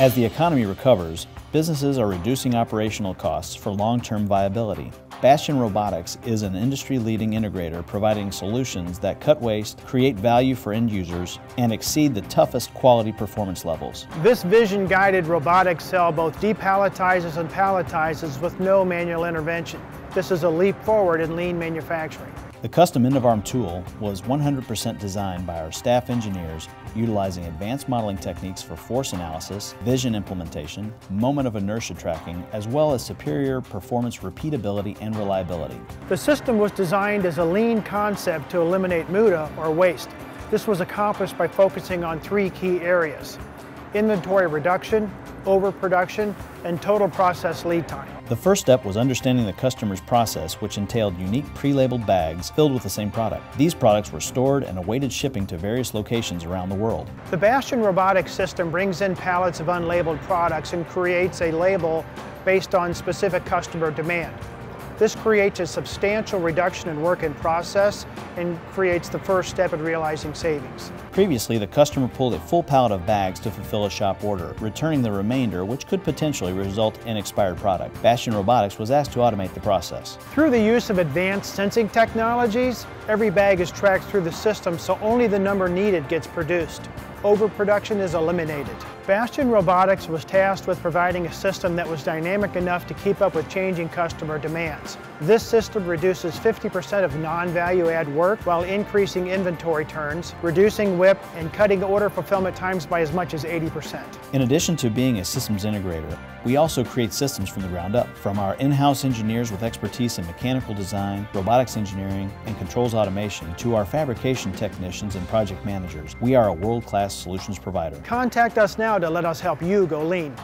As the economy recovers, businesses are reducing operational costs for long-term viability. Bastian Robotics is an industry-leading integrator providing solutions that cut waste, create value for end users, and exceed the toughest quality performance levels. This vision-guided robotic cell both depalletizes and palletizes with no manual intervention. This is a leap forward in lean manufacturing. The custom end of arm tool was 100% designed by our staff engineers utilizing advanced modeling techniques for force analysis, vision implementation, moment of inertia tracking, as well as superior performance repeatability and reliability. The system was designed as a lean concept to eliminate muda or waste. This was accomplished by focusing on three key areas inventory reduction, overproduction, and total process lead time. The first step was understanding the customer's process, which entailed unique pre-labeled bags filled with the same product. These products were stored and awaited shipping to various locations around the world. The Bastian robotics system brings in pallets of unlabeled products and creates a label based on specific customer demand. This creates a substantial reduction in work in process and creates the first step in realizing savings. Previously, the customer pulled a full pallet of bags to fulfill a shop order, returning the remainder, which could potentially result in expired product. Bastian Robotics was asked to automate the process. Through the use of advanced sensing technologies, every bag is tracked through the system so only the number needed gets produced overproduction is eliminated. Bastian Robotics was tasked with providing a system that was dynamic enough to keep up with changing customer demands. This system reduces 50% of non-value add work while increasing inventory turns, reducing WIP, and cutting order fulfillment times by as much as 80%. In addition to being a systems integrator, we also create systems from the ground up. From our in-house engineers with expertise in mechanical design, robotics engineering, and controls automation, to our fabrication technicians and project managers, we are a world-class solutions provider. Contact us now to let us help you go lean.